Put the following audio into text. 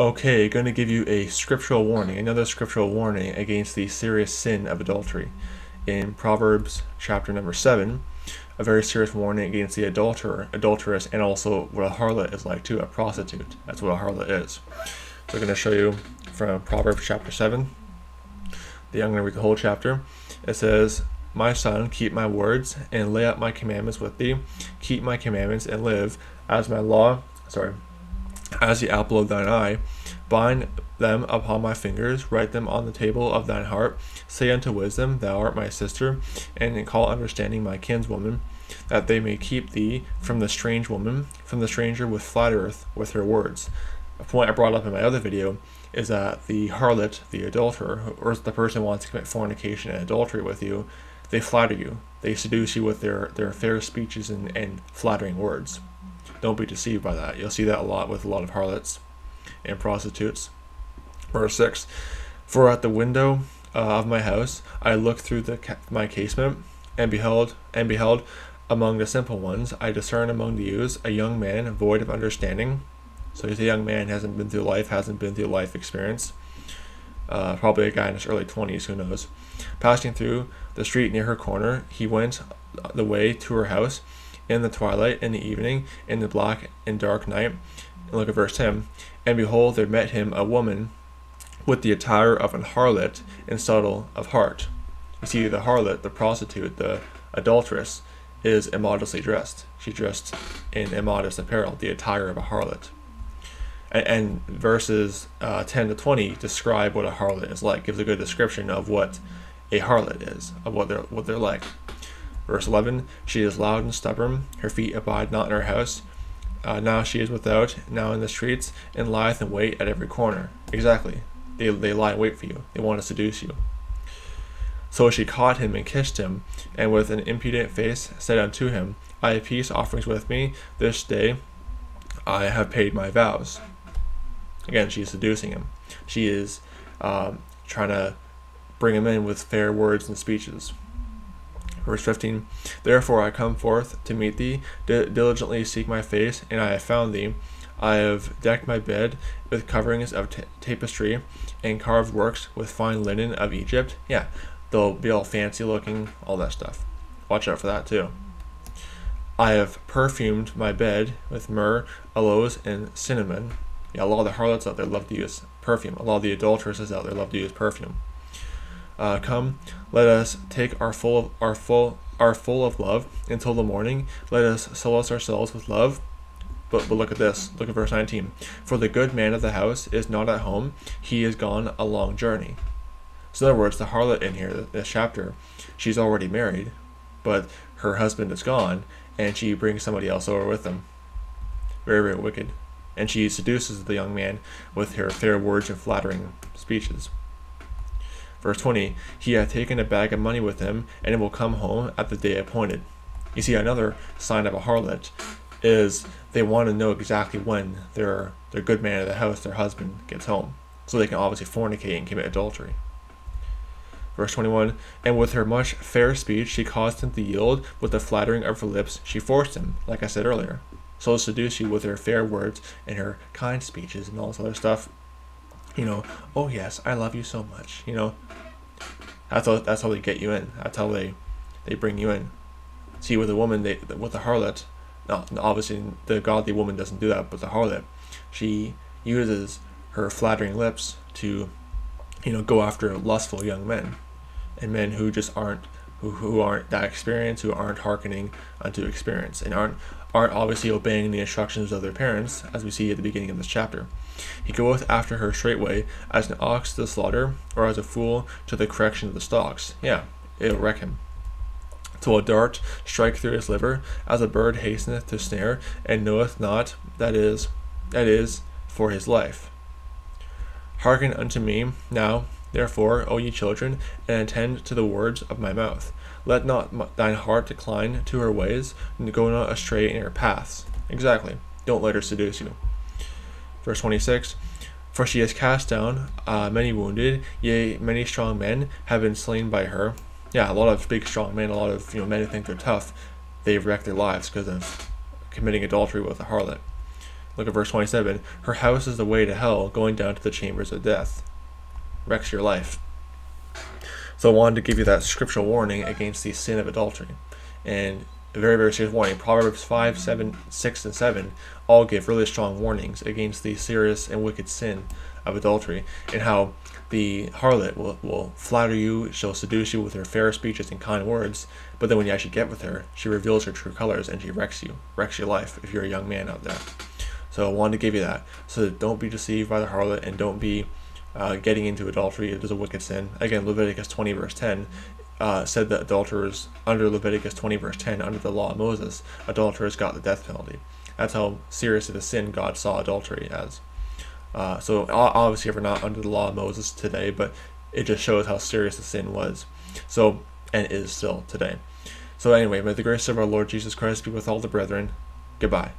Okay, going to give you a scriptural warning, another scriptural warning against the serious sin of adultery. In Proverbs chapter number 7, a very serious warning against the adulterer, adulteress, and also what a harlot is like too, a prostitute. That's what a harlot is. So I'm going to show you from Proverbs chapter 7. The, I'm going to read the whole chapter. It says, My son, keep my words and lay up my commandments with thee. Keep my commandments and live as my law, sorry, as the apple of thine eye. Bind them upon my fingers, write them on the table of thine heart. Say unto wisdom, Thou art my sister, and call understanding my kinswoman, that they may keep thee from the strange woman, from the stranger with flattereth with her words. A point I brought up in my other video is that the harlot, the adulterer, or the person who wants to commit fornication and adultery with you, they flatter you. They seduce you with their, their fair speeches and, and flattering words. Don't be deceived by that. You'll see that a lot with a lot of harlots and prostitutes. Verse 6 For at the window uh, of my house I looked through the ca- my casement, and beheld, and beheld among the simple ones, I discern among the youths a young man void of understanding. So he's a young man, hasn't been through life, hasn't been through life experience. Uh, probably a guy in his early 20s, who knows. Passing through the street near her corner, he went the way to her house in the twilight, in the evening, in the black and dark night. And look at verse 10. And behold, there met him a woman with the attire of an harlot and subtle of heart. You see, the harlot, the prostitute, the adulteress, is immodestly dressed. She's dressed in immodest apparel, the attire of a harlot. And, and verses uh, 10 to 20 describe what a harlot is like, gives a good description of what a harlot is, of what they're, what they're like. Verse 11 She is loud and stubborn, her feet abide not in her house. Uh, now she is without, now in the streets, and lieth in wait at every corner. Exactly. They, they lie in wait for you, they want to seduce you. So she caught him and kissed him, and with an impudent face said unto him, I have peace offerings with me. This day I have paid my vows. Again, she is seducing him. She is um, trying to bring him in with fair words and speeches. Verse 15 Therefore I come forth to meet thee, di- diligently seek my face, and I have found thee. I have decked my bed with coverings of t- tapestry and carved works with fine linen of Egypt. Yeah, they'll be all fancy looking, all that stuff. Watch out for that too. I have perfumed my bed with myrrh, aloes, and cinnamon. Yeah, a lot of the harlots out there love to use perfume. A lot of the adulteresses out there love to use perfume. Uh, come, let us take our full of our full our full of love until the morning. Let us solace ourselves with love. But, but look at this. Look at verse 19. For the good man of the house is not at home. He is gone a long journey. So in other words, the harlot in here, this chapter, she's already married, but her husband is gone, and she brings somebody else over with them. Very, very wicked. And she seduces the young man with her fair words and flattering speeches. Verse 20 He hath taken a bag of money with him, and it will come home at the day appointed. You see, another sign of a harlot is they want to know exactly when their, their good man of the house, their husband, gets home, so they can obviously fornicate and commit adultery. Verse 21 And with her much fair speech she caused him to yield, with the flattering of her lips she forced him, like I said earlier. So seduce you with her fair words and her kind speeches and all this other stuff. You know, oh yes, I love you so much. You know, that's how that's how they get you in. That's how they they bring you in. See, with a woman, they with the harlot, no, obviously the godly woman doesn't do that, but the harlot, she uses her flattering lips to, you know, go after lustful young men, and men who just aren't who, who aren't that experienced, who aren't hearkening unto experience, and aren't aren't obviously obeying the instructions of their parents, as we see at the beginning of this chapter. He goeth after her straightway, as an ox to the slaughter, or as a fool to the correction of the stocks. Yeah, it'll wreck him. Till a dart strike through his liver, as a bird hasteneth to snare, and knoweth not that is that is for his life. Hearken unto me now, therefore, O ye children, and attend to the words of my mouth. Let not thine heart decline to her ways, and go not astray in her paths. Exactly. Don't let her seduce you. Verse 26 For she has cast down uh, many wounded, yea, many strong men have been slain by her. Yeah, a lot of big, strong men, a lot of you know men who think they're tough, they've wrecked their lives because of committing adultery with a harlot. Look at verse 27. Her house is the way to hell, going down to the chambers of death. Wrecks your life. So I wanted to give you that scriptural warning against the sin of adultery. And a very, very serious warning. Proverbs 5, 7, 6, and 7 all give really strong warnings against the serious and wicked sin of adultery and how the harlot will, will flatter you, she'll seduce you with her fair speeches and kind words, but then when you actually get with her, she reveals her true colors and she wrecks you, wrecks your life if you're a young man out there. So I wanted to give you that. So don't be deceived by the harlot and don't be uh, getting into adultery. It is a wicked sin. Again, Leviticus 20, verse 10 uh, said that adulterers, under Leviticus 20, verse 10, under the law of Moses, adulterers got the death penalty. That's how serious of a sin God saw adultery as. Uh, so obviously, we're not under the law of Moses today, but it just shows how serious the sin was. So and is still today. So anyway, may the grace of our Lord Jesus Christ be with all the brethren. Goodbye.